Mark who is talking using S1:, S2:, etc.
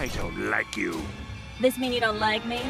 S1: I don't like you.
S2: This mean you don't like me?